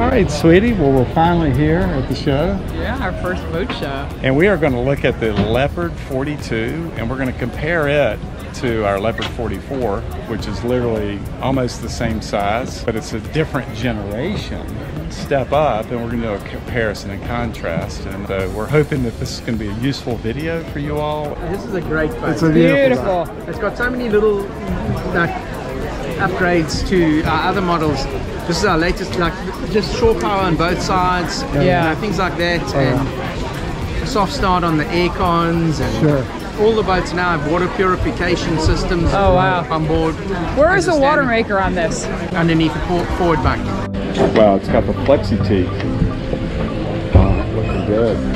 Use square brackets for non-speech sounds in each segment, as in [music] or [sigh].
All right, sweetie. Well, we're finally here at the show. Yeah, our first boat show. And we are going to look at the Leopard 42 and we're going to compare it to our Leopard 44, which is literally almost the same size, but it's a different generation step up and we're going to do a comparison and contrast. And so we're hoping that this is going to be a useful video for you all. This is a great boat. It's a beautiful, Beautiful. boat. It's got so many little like upgrades to our other models. This is our latest, like just shore power on both sides. Yeah. you know, things like that, oh, and a soft start on the air cons, and Sure. All the boats now have water purification systems. Oh, wow. On board. Where is the water maker on this? Underneath the forward bunk. Wow, it's got the flexi tee. Wow, oh, looking good.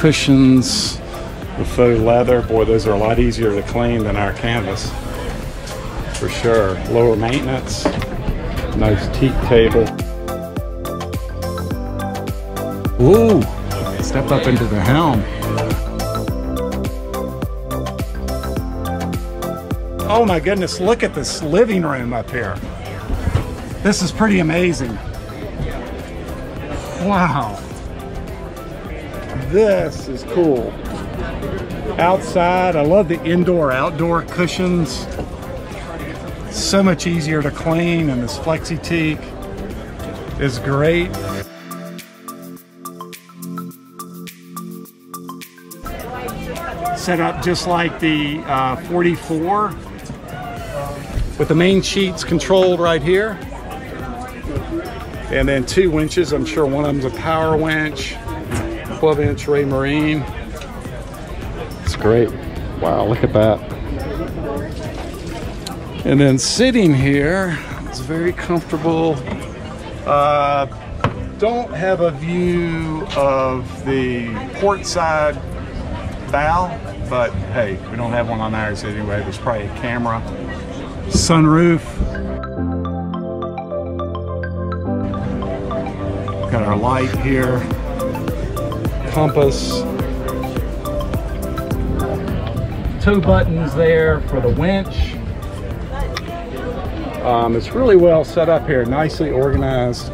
Cushions, the faux leather. Boy, those are a lot easier to clean than our canvas for sure. Lower maintenance, nice teak table. Ooh, step up into the helm. Oh my goodness, look at this living room up here. This is pretty amazing. Wow. This is cool. Outside, I love the indoor outdoor cushions. So much easier to clean and this Flexiteek is great. Set up just like the uh, 44 with the main sheets controlled right here. And then two winches. I'm sure one of them's a power winch 12 inch Raymarine it's great wow look at that and then sitting here, it's very comfortable. Uh, don't have a view of the port side bow, but hey, we don't have one on ours anyway. There's probably a camera. Sunroof. Got our light here. Compass. Two buttons there for the winch. Um, it's really well set up here, nicely organized.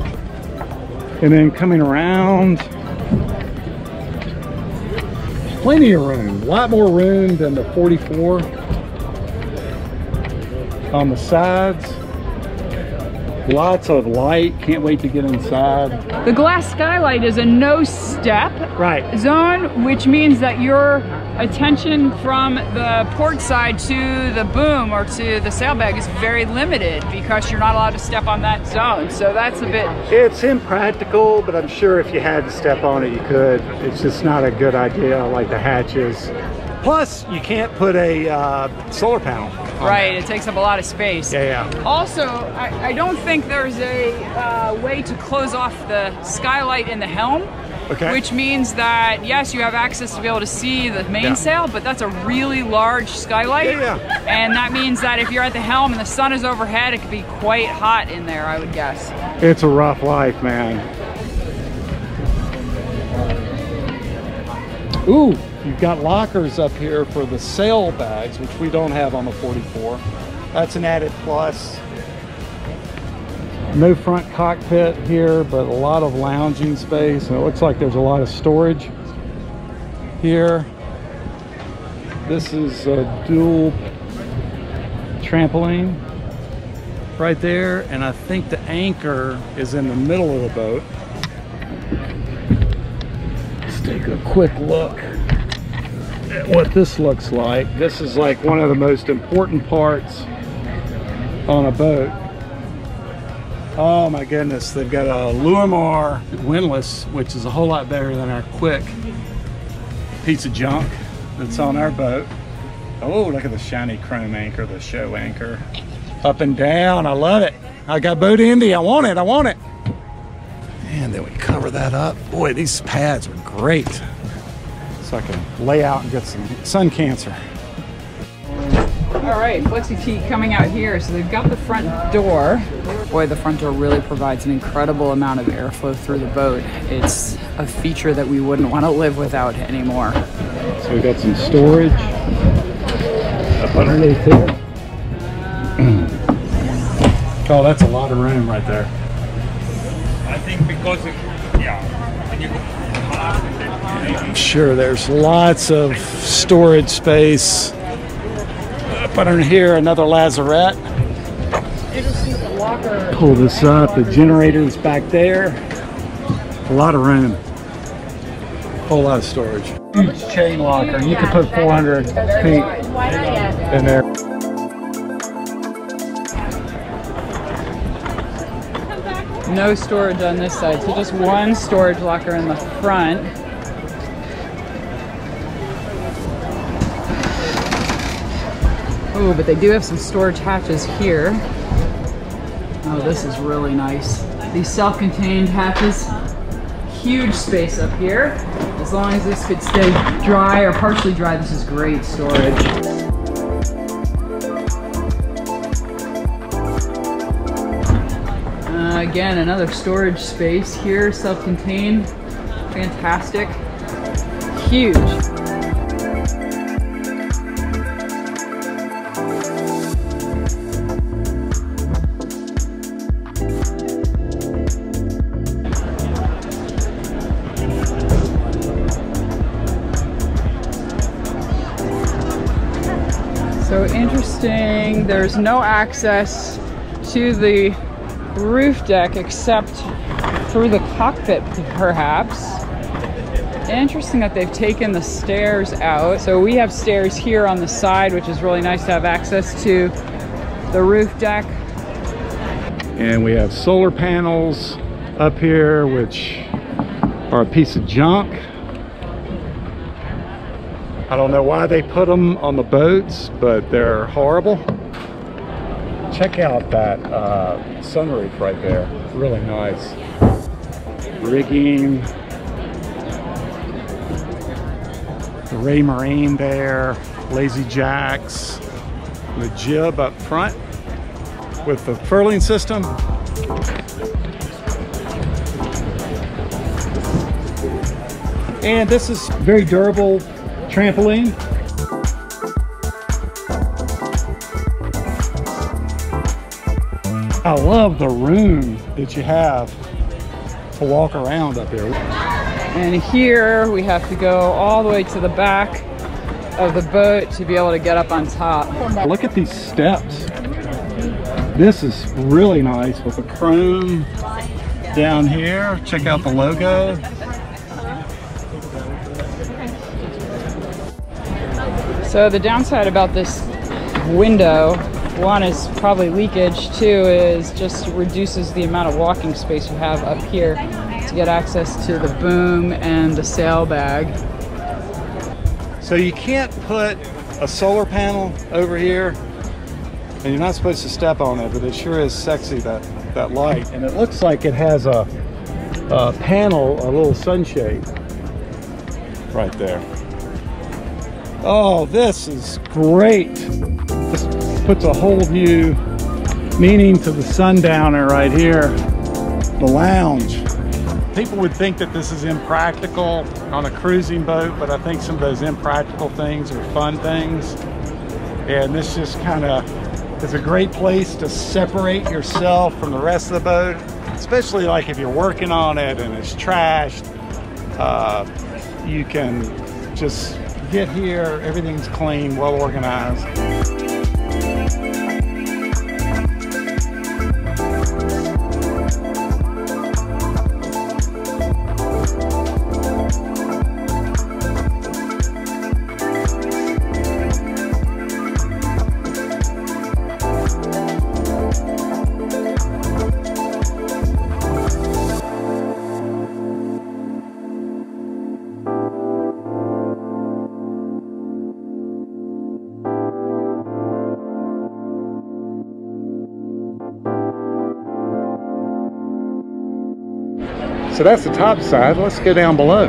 And then coming around, plenty of room, a lot more room than the 44 on the sides. Lots of light, can't wait to get inside. The glass skylight is a no step Right, zone, which means that your attention from the port side to the boom or to the sailbag is very limited because you're not allowed to step on that zone. So that's a bit it's impractical, but I'm sure if you had to step on it, you could. It's just not a good idea like the hatches. Plus, you can't put a uh, solar panel. on right. It takes up a lot of space. Yeah, yeah. Also, I, I don't think there's a uh, way to close off the skylight in the helm. Okay. Which means that yes, you have access to be able to see the Yeah. mainsail, but that's a really large skylight. Yeah, yeah. And that means that if you're at the helm and the sun is overhead, it could be quite hot in there, I would guess. It's a rough life, man. Ooh, you've got lockers up here for the sail bags, which we don't have on the 44. That's an added plus. No front cockpit here, but a lot of lounging space. And it looks like there's a lot of storage here. This is a dual trampoline right there and I think the anchor is in the middle of the boat. Let's take a quick look at what this looks like. This is like one of the most important parts on a boat. Oh my goodness, they've got a Lewmar windlass, which is a whole lot better than our quick piece of junk that's on our boat. Oh, look at the shiny chrome anchor, the show anchor. Up and down, I love it. I got boat Indy, I want it, I want it. And then we cover that up. Boy, these pads are great. So I can lay out and get some sun cancer. All right, Flexiteek coming out here. So they've got the front door. Boy, the front door really provides an incredible amount of airflow through the boat. It's a feature that we wouldn't want to live without anymore. So we've got some storage up underneath here. [clears throat] oh, that's a lot of room right there. I think because it, yeah, when you I'm sure there's lots of storage space. Up under here, another lazarette. Pull this up. The generator's back there. A lot of room. Whole lot of storage. Huge chain locker. You could put 400 feet in there. No storage on this side, so just one storage locker in the front. Oh, but they do have some storage hatches here. Oh, this is really nice. These self-contained hatches, huge space up here. As long as this could stay dry or partially dry, this is great storage. Uh, again, another storage space here, self-contained, fantastic, huge. No access to the roof deck except through the cockpit perhaps. Interesting that they've taken the stairs out. So we have stairs here on the side, which is really nice to have access to the roof deck. And we have solar panels up here, which are a piece of junk. I don't know why they put them on the boats, but they're horrible. Check out that uh, sunroof right there. Really nice. Rigging. The Raymarine there. Lazy Jacks. The jib up front with the furling system. And this is very durable trampoline. Love the room that you have to walk around up here. And here we have to go all the way to the back of the boat to be able to get up on top. Look at these steps. This is really nice with the chrome down here. Check out the logo. So the downside about this window, one is probably leakage, two is just reduces the amount of walking space you have up here to get access to the boom and the sail bag. So you can't put a solar panel over here and you're not supposed to step on it, but it sure is sexy, that, that light. And it looks like it has a, a panel, a little sunshade right there. Oh, this is great. This puts a whole new meaning to the sundowner right here, the lounge. People would think that this is impractical on a cruising boat, but I think some of those impractical things are fun things. And this just kind of is a great place to separate yourself from the rest of the boat, especially like if you're working on it and it's trashed. Uh, you can just get here, everything's clean, well organized. So that's the top side. Let's go down below.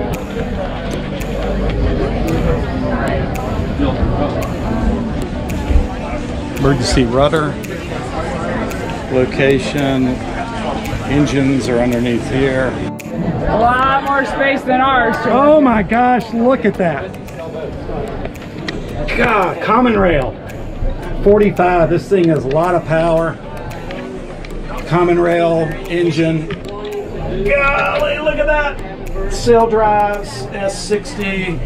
Emergency rudder. Location. Engines are underneath here. A lot more space than ours. Oh my gosh, look at that. God, common rail. 45, this thing has a lot of power. Common rail, engine. Golly, look at that. Sail drives, S60,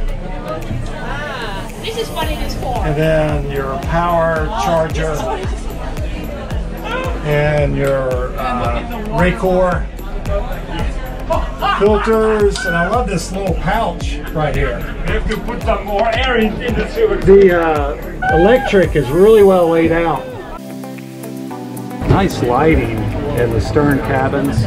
Ah, This is what it is for. and then your power charger, and your uh, Raycor filters, and I love this little pouch right here. We have to put some more air in, in the sewer. The uh, electric is really well laid out. Nice lighting in the stern cabins.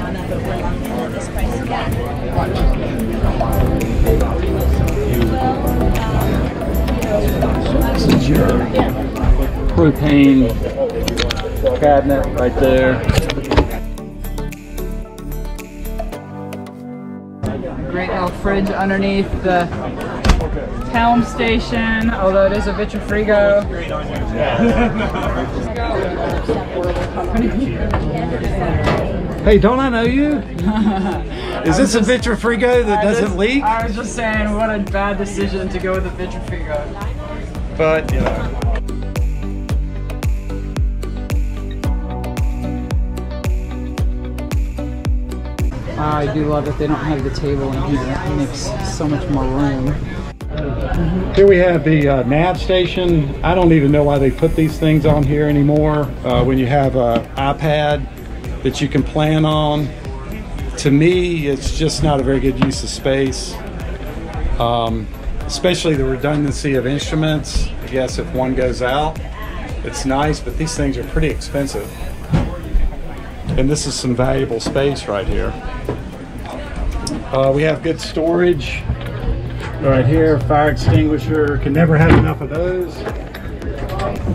Is your propane cabinet right there. Great little fridge underneath the helm station, although it is a Vitrifrigo. Hey, don't I know you? [laughs] Is this a Vitrifrigo that doesn't leak? I was just saying, what a bad decision to go with a Vitrifrigo. But, you know. I do love that they don't have the table in here. It makes so much more room. Here we have the uh, nav station. I don't even know why they put these things on here anymore. Uh, when you have an iPad that you can plan on, to me, it's just not a very good use of space. Um, especially the redundancy of instruments. I guess if one goes out, it's nice, but these things are pretty expensive. And this is some valuable space right here. Uh, we have good storage right here. Fire extinguisher. Can never have enough of those.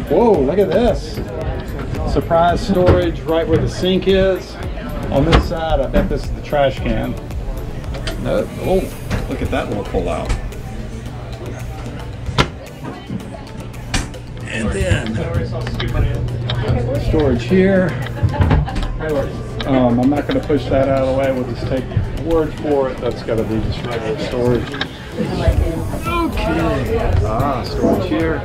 Whoa, look at this. Surprise storage right where the sink is. On this side, I bet this is the trash can. No, oh, look at that little pull out. And then storage here. Um, I'm not going to push that out of the way. We'll just take word for it. That's got to be just regular storage. Okay. Ah, storage here.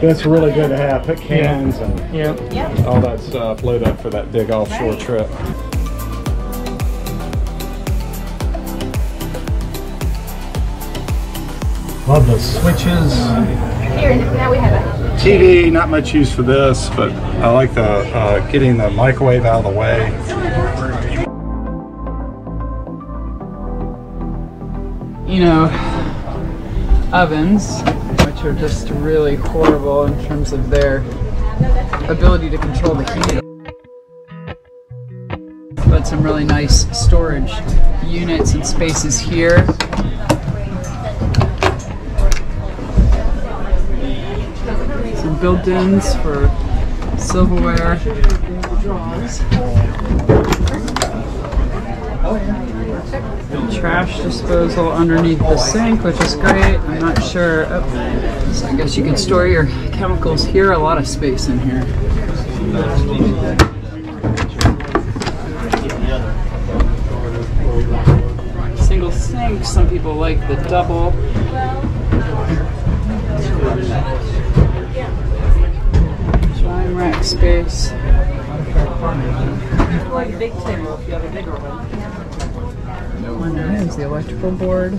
That's really good to have. Put cans and yep, all that stuff. Load up for that big offshore trip. Love the switches. Here, now we have a TV, not much use for this, but I like the uh, getting the microwave out of the way. You know, ovens, which are just really horrible in terms of their ability to control the heat. But some really nice storage units and spaces here. Built-ins for silverware. Trash disposal underneath the sink, which is great. I'm not sure. Oh, so I guess you can store your chemicals here. A lot of space in here. Single sink. Some people like the double. Drying rack space. One is the electrical board.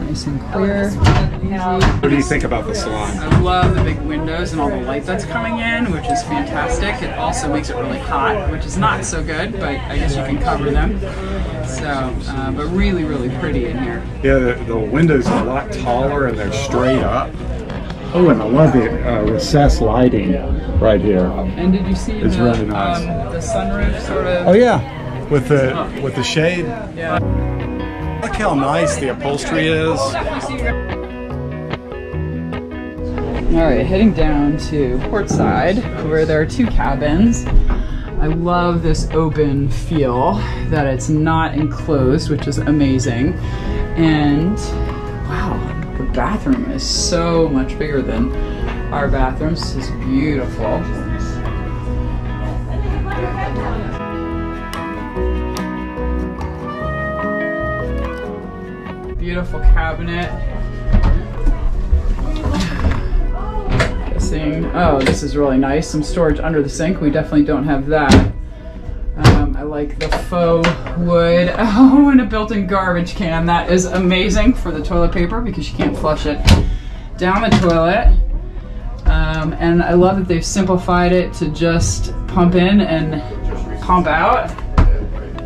Nice and clear. What do you think about the salon? I love the big windows and all the light that's coming in, which is fantastic. It also makes it really hot, which is not so good, but I guess you can cover them. So, uh, but really, really pretty in here. Yeah, the, the windows are a lot taller and they're straight up. Oh, and I love the uh, recessed lighting right here. And did you see It's the, really nice. um, the sunroof sort of? Oh yeah, with the with the shade. Yeah. Look how nice the upholstery is. All right, heading down to port side where there are two cabins. I love this open feel that it's not enclosed, which is amazing. And wow, the bathroom is so much bigger than our bathrooms. This is beautiful. Beautiful cabinet. [sighs] Oh, this is really nice. Some storage under the sink. We definitely don't have that. I like the faux wood. [laughs] Oh, and a built-in garbage can. That is amazing for the toilet paper because you can't flush it down the toilet. Um, and I love that they've simplified it to just pump in and pump out.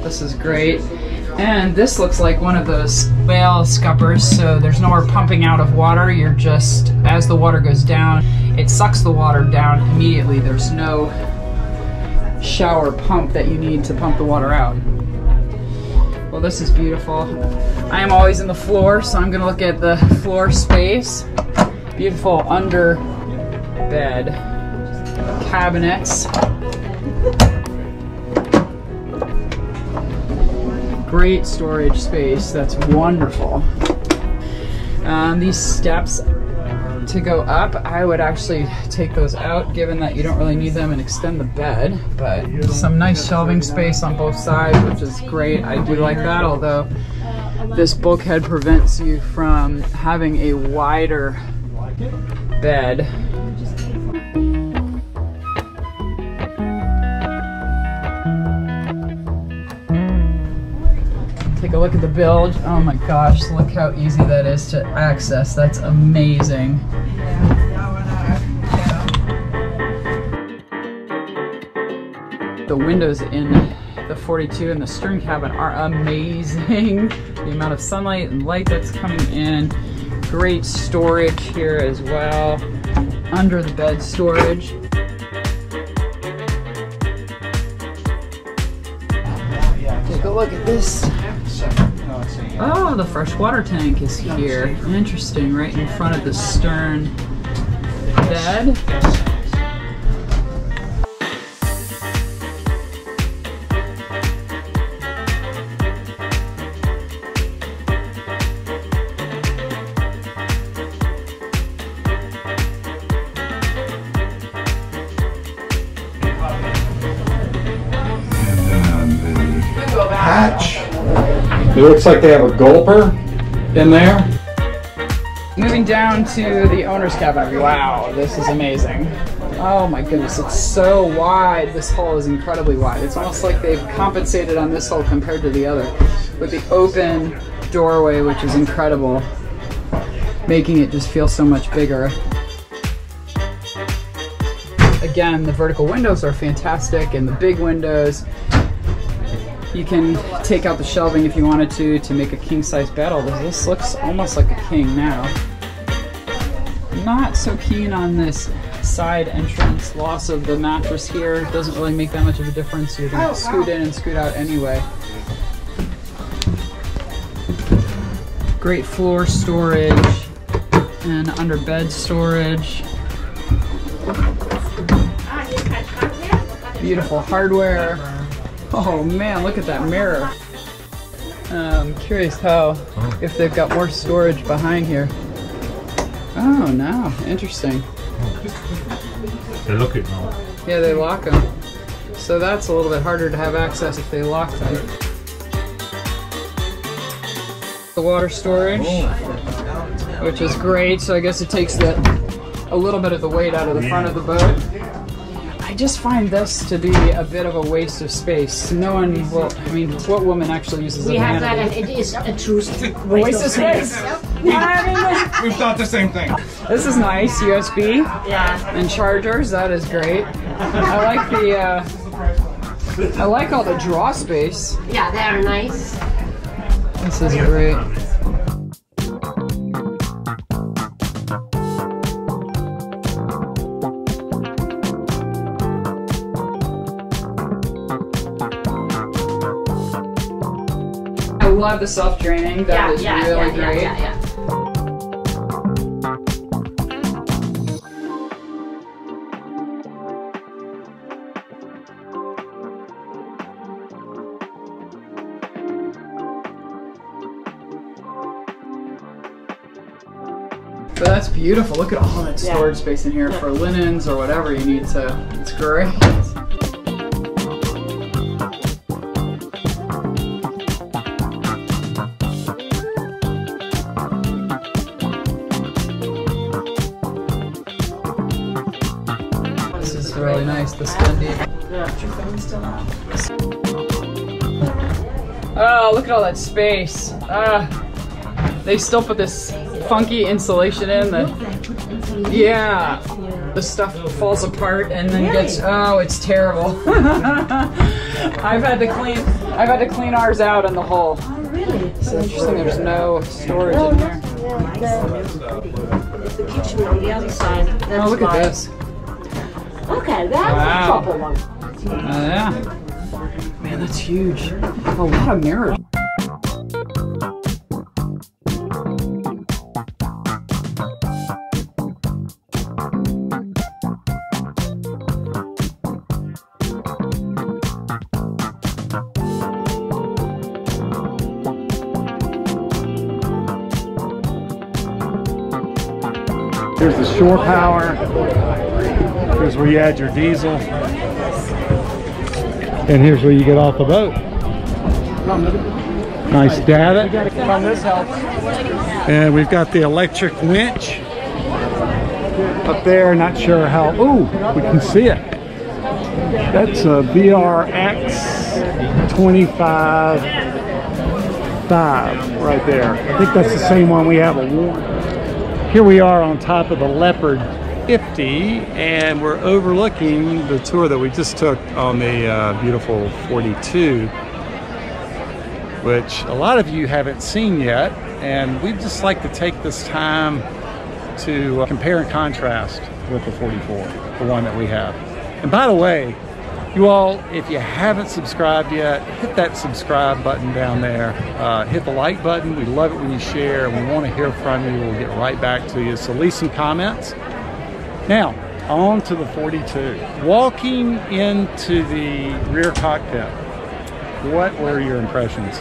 This is great. And this looks like one of those whale scuppers, so there's no more pumping out of water. You're just, as the water goes down, it sucks the water down immediately. There's no shower pump that you need to pump the water out. Well, this is beautiful. I am always in the floor, so I'm gonna look at the floor space. Beautiful under bed cabinets. Great storage space. That's wonderful. Um, these steps to go up, I would actually take those out given that you don't really need them and extend the bed. But some nice shelving space on both sides, which is great. I do like that, although this bulkhead prevents you from having a wider bed. Take a look at the bilge. Oh my gosh, look how easy that is to access. That's amazing. The windows in the 42 and the stern cabin are amazing. [laughs] the amount of sunlight and light that's coming in. Great storage here as well. Under the bed storage. Take a look at this. Oh, the freshwater tank is here. Interesting, right in front of the stern bed. It looks like they have a gulper in there. Moving down to the owner's cabin. Wow, this is amazing. Oh my goodness, it's so wide. This hole is incredibly wide. It's almost like they've compensated on this hole compared to the other with the open doorway, which is incredible, making it just feel so much bigger. Again, the vertical windows are fantastic and the big windows. You can take out the shelving if you wanted to to make a king size bed. Although this looks almost like a king now. Not so keen on this side entrance. Loss of the mattress here doesn't really make that much of a difference. You're gonna oh, scoot in and scoot out anyway. Great floor storage and under bed storage. Beautiful hardware. Oh man, look at that mirror. I'm curious how, if they've got more storage behind here. Oh, no, interesting. They look it now. Yeah, they lock them. So that's a little bit harder to have access if they lock them. The water storage, which is great. So I guess it takes the a little bit of the weight out of the front of the boat. I just find this to be a bit of a waste of space. No one will. I mean, what woman actually uses We a have that, and it is a true Waste of space. I mean, We thought the same thing. this is nice. USB Yeah. and chargers. That is great. I like the. Uh, I like all the draw space. Yeah, they are nice. This is great. love the self draining. That yeah, is yeah, really yeah, great. Yeah, yeah, yeah. But that's beautiful. Look at all that storage yeah. space in here yeah. for linens or whatever you need to. It's great. Look at all that space. Ah, they still put this funky insulation in that, yeah, the stuff falls apart and then gets, oh, it's terrible. [laughs] I've had to clean, I've had to clean ours out in the hole. Really? It's interesting there's no storage in here. The kitchen on the other side. Oh, look at this. Okay, that's a proper one. Uh, yeah. Man, that's huge. A lot of mirrors. Shore power. Here's where you add your diesel. And here's where you get off the boat. Nice helps. And we've got the electric winch up there. Not sure how. Ooh, we can see it. That's a BRX 25 5 right there. I think that's the same one we have a warrant. Here we are on top of the Leopard 50 and we're overlooking the tour that we just took on the uh, beautiful 42 which a lot of you haven't seen yet and we'd just like to take this time to uh, compare and contrast with the 44 the one that we have. And by the way you all if you haven't subscribed yet hit that subscribe button down there. Uh, hit the like button. We love it when you share we want to hear from you. We'll get right back to you. So leave some comments. Now on to the 42 walking into the rear cockpit what were your impressions?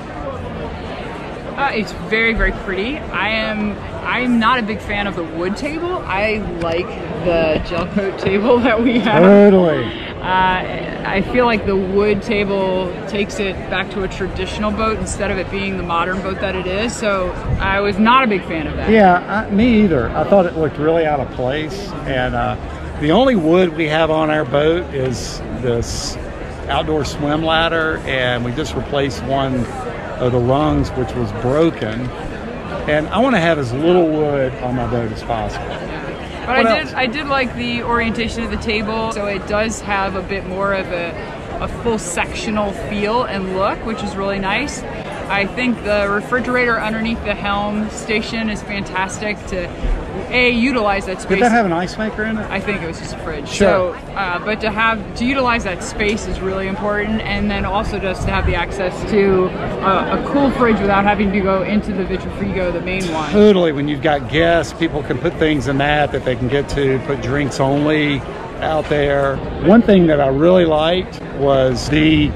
Uh, it's very, very pretty. I am I'm not a big fan of the wood table. I like the gel coat table [laughs] that we have. totally. Uh, I feel like the wood table takes it back to a traditional boat instead of it being the modern boat that it is. So I was not a big fan of that. Yeah, I, me either. I thought it looked really out of place. And uh, the only wood we have on our boat is this outdoor swim ladder, and we just replaced one of the rungs, which was broken. And I want to have as little wood on my boat as possible. But What I else? did I did like the orientation of the table. So it does have a bit more of a, a full sectional feel and look, which is really nice. I think the refrigerator underneath the helm station is fantastic to a utilize that space. Did that have an ice maker in it? I think it was just a fridge. Sure. So, uh, but to have to utilize that space is really important, and then also just to have the access to uh, a cool fridge without having to go into the Vitrifrigo, the main one. Totally. When you've got guests, people can put things in that that they can get to, put drinks only out there. One thing that I really liked was the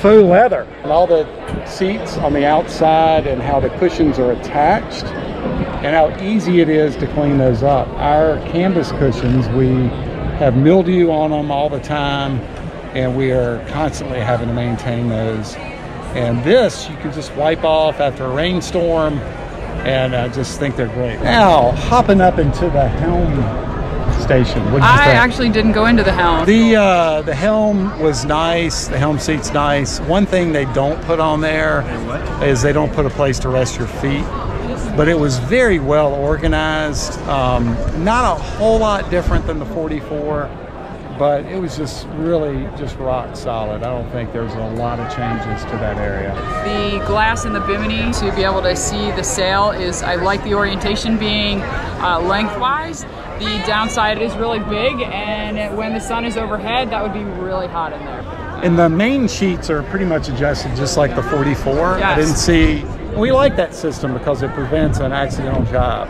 faux leather and all the seats on the outside and how the cushions are attached and how easy it is to clean those up. Our canvas cushions, we have mildew on them all the time and we are constantly having to maintain those. And this you can just wipe off after a rainstorm and I just think they're great. Now, hopping up into the helm station. What did you I think? actually didn't go into the helm. The uh, the helm was nice. The helm seat's nice. One thing they don't put on there is they don't put a place to rest your feet. But it was very well organized. Um, not a whole lot different than the 44, but it was just really just rock solid. I don't think there's a lot of changes to that area. The glass in the bimini to be able to see the sail is, I like the orientation being uh, lengthwise. The downside is really big, and when the sun is overhead, that would be really hot in there. And the main sheets are pretty much adjusted just like the 44. I didn't see. We like that system because it prevents an accidental job.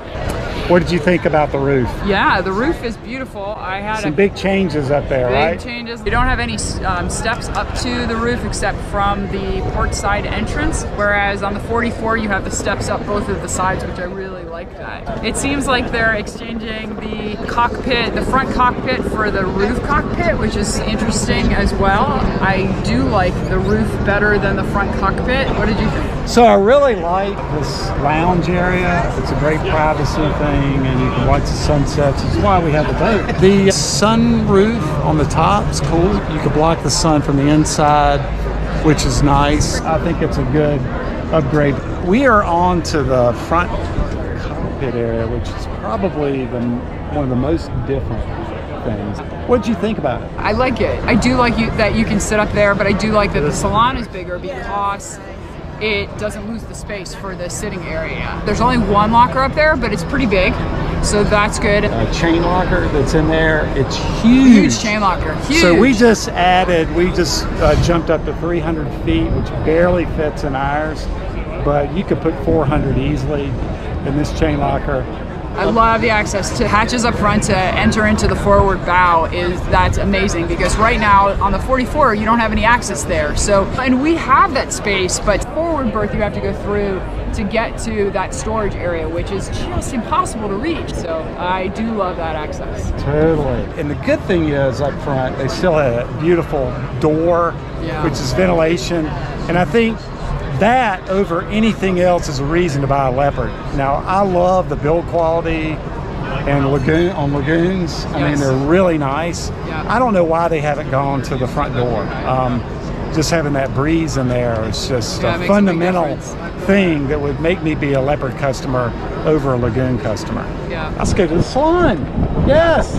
What did you think about the roof? Yeah, the roof is beautiful. I had Some a big changes up there, big right? changes. You don't have any um, steps up to the roof except from the port side entrance, whereas on the 44 you have the steps up both of the sides, which I really like that. It seems like they're exchanging the cockpit, the front cockpit for the roof cockpit, which is interesting as well. I do like the roof better than the front cockpit. What did you think? So I really like this lounge area. It's a great privacy thing, and you can watch the sunsets. It's why we have the boat. The sun roof on the top is cool. You can block the sun from the inside, which is nice. I think it's a good upgrade. We are on to the front cockpit area, which is probably the, one of the most different things. What did you think about it? I like it. I do like you that you can sit up there, but I do like that the salon is bigger because it doesn't lose the space for the sitting area. There's only one locker up there, but it's pretty big, so that's good. A chain locker that's in there. It's huge. Huge chain locker. Huge. So we just added, we just uh, jumped up to 300 feet, which barely fits in ours, but you could put 400 easily in this chain locker. I love the access to hatches up front to enter into the forward bow is that's amazing because right now on the 44 you don't have any access there. So and we have that space, but forward berth you have to go through to get to that storage area, which is just impossible to reach. So I do love that access. Totally. And the good thing is up front, they still have a beautiful door, Yeah. which is ventilation. And I think that over anything else is a reason to buy a Leopard. Now, I love the build quality and lagoon on lagoons. I mean, they're really nice. Yeah. I don't know why they haven't gone to the front door. Um, just having that breeze in there is just Yeah, a makes a fundamental thing that would make me be a Leopard customer over a lagoon customer. Yeah. Let's go to the salon. Yes.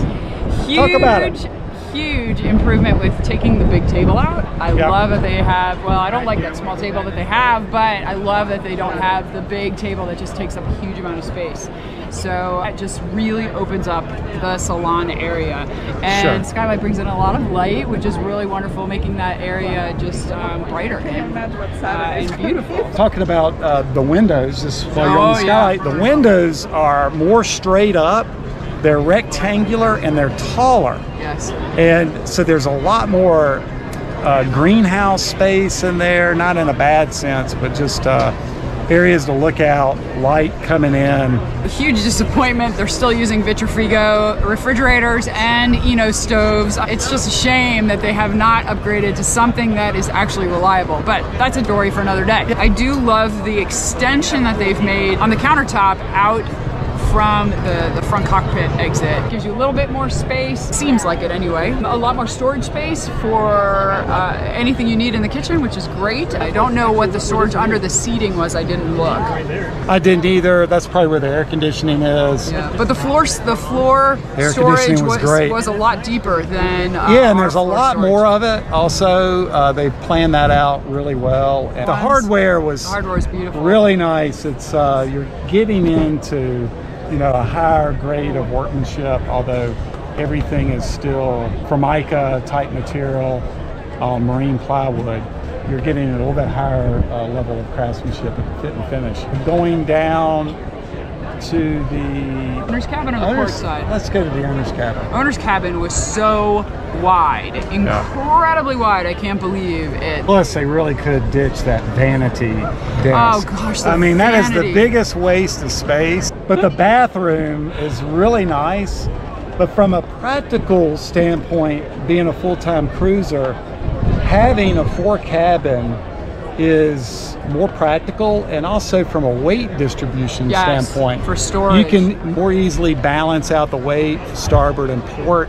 huge, Talk about it. Huge improvement with taking the big table out. I Yeah. love that they have, well, I don't like that small table that they have, but I love that they don't have the big table that just takes up a huge amount of space. So it just really opens up the salon area. And Sure. Skylight brings in a lot of light, which is really wonderful, making that area just um, brighter and, uh, and beautiful. [laughs] Talking about uh, the windows, just while you're on the Oh, yeah. the windows are more straight up. They're rectangular and they're taller. Yes. And so there's a lot more uh, greenhouse space in there, not in a bad sense, but just uh, areas to look out, light coming in. a huge disappointment. They're still using Vitrifrigo refrigerators and Eno stoves. It's just a shame that they have not upgraded to something that is actually reliable, but that's a story for another day. I do love the extension that they've made on the countertop out from the, the front cockpit exit. Gives you a little bit more space, seems like it anyway. A lot more storage space for uh, anything you need in the kitchen, which is great. I don't know what the storage under the seating was, I didn't look. I didn't either. That's probably where the air conditioning is. Yeah, but the floor, the floor storage was, was great. was a lot deeper than. Uh, Yeah, and there's a lot storage. more of it. Also, uh, they planned that out really well. And the hardware was The hardware is beautiful. really nice. It's uh, you're getting into you know a higher grade of workmanship, although everything is still formica type material, uh, marine plywood. You're getting a little bit higher uh, level of craftsmanship and fit and finish. Going down to the Owner's cabin or the port side? Let's go to the owner's cabin. Owner's cabin was so wide, incredibly wide. I can't believe it. Plus, they really could ditch that vanity desk. Oh, gosh, I mean, that is the biggest waste of space. But the bathroom is really nice. But from a practical standpoint, being a full-time cruiser, having a four cabin is more practical and also from a weight distribution Yes, standpoint for storage. you can more easily balance out the weight starboard and port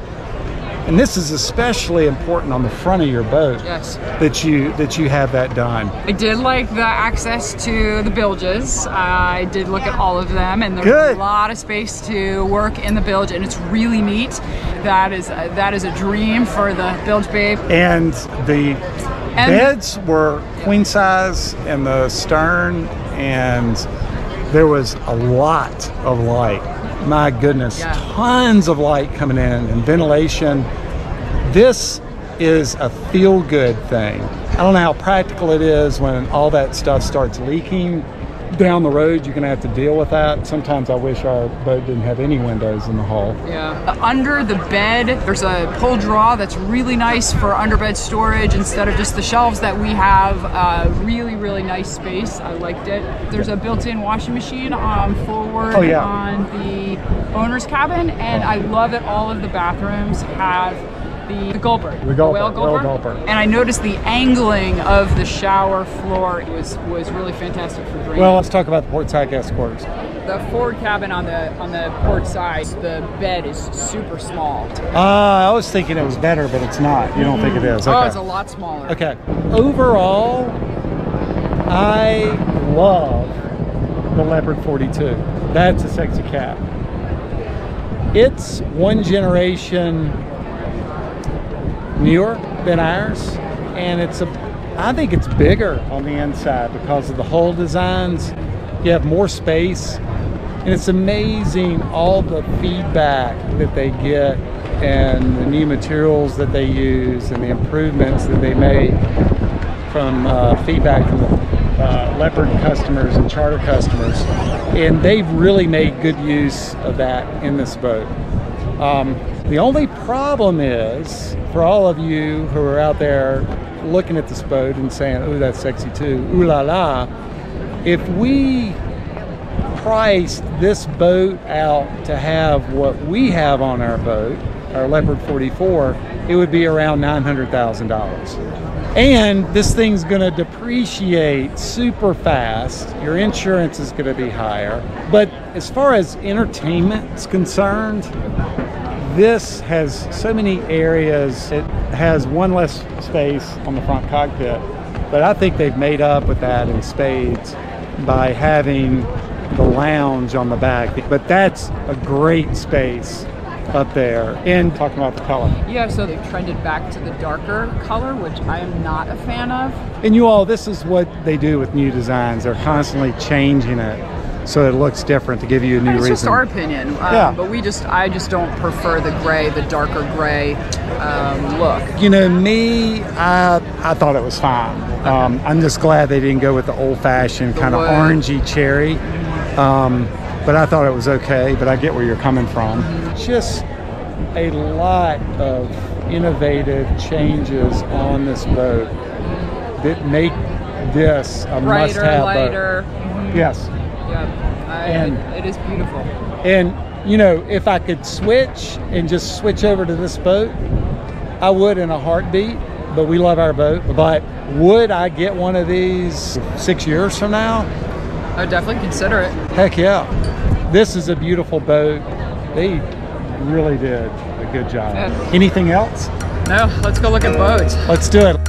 and this is especially important on the front of your boat Yes. that you that you have that done. I did like the access to the bilges. Uh, I did look at all of them, and there's Good. a lot of space to work in the bilge, and it's really neat. That is that is a dream for the bilge babe. And the And- beds were queen size in the stern, and there was a lot of light. My goodness, Yeah. tons of light coming in and ventilation. This is a feel good thing. I don't know how practical it is when all that stuff starts leaking, down the road, you're going to have to deal with that. Sometimes I wish our boat didn't have any windows in the hull. Yeah. Under the bed, there's a pull draw that's really nice for underbed storage instead of just the shelves that we have. Uh, really, really nice space. I liked it. There's a built-in washing machine um, forward Oh, yeah. on the owner's cabin, and I love that all of the bathrooms have the, the Gulper, The Gulper, whale whale Gulper. Gulper. And I noticed the angling of the shower floor was was really fantastic for drinking. Well, let's talk about the port side guest quarters. the forward cabin on the on the port side, the bed is super small. Uh, I was thinking it was better, but it's not. You don't think it is? Oh, it's a lot smaller. Okay. Overall, I love the Leopard 42. That's a sexy cat. It's one generation newer than ours, and it's a. I think it's bigger on the inside because of the hull designs. You have more space, and it's amazing all the feedback that they get and the new materials that they use and the improvements that they make from uh, feedback from the uh, Leopard customers and charter customers, and they've really made good use of that in this boat. Um, the only problem is for all of you who are out there looking at this boat and saying, "Oh, that's sexy too," ooh la la. If we priced this boat out to have what we have on our boat, our Leopard 44, it would be around $900,000. And this thing's going to depreciate super fast. Your insurance is going to be higher. But as far as entertainment is concerned, this has so many areas. It has one less space on the front cockpit, but I think they've made up with that in spades by having the lounge on the back. But that's a great space up there. And talking about the color. Yeah, so they've trended back to the darker color, which I am not a fan of. And you all, this is what they do with new designs. They're constantly changing it so it looks different to give you a new it's reason. just our opinion. Um, Yeah. But we just, I just don't prefer the gray, the darker gray um, look. You know, me, I I thought it was fine. Um, I'm just glad they didn't go with the old-fashioned kind of orangey cherry. Um, but I thought it was okay. But I get where you're coming from. Just a lot of innovative changes on this boat that make this a Brighter, must-have lighter. boat. Yes. Yeah, I, And- it, it is beautiful. And you know, if I could switch and just switch over to this boat, I would in a heartbeat. But we love our boat. But would I get one of these six years from now? I would definitely consider it. Heck yeah. This is a beautiful boat. They really did a good job. Yeah. Anything else? No, let's go look at boats. Let's do it.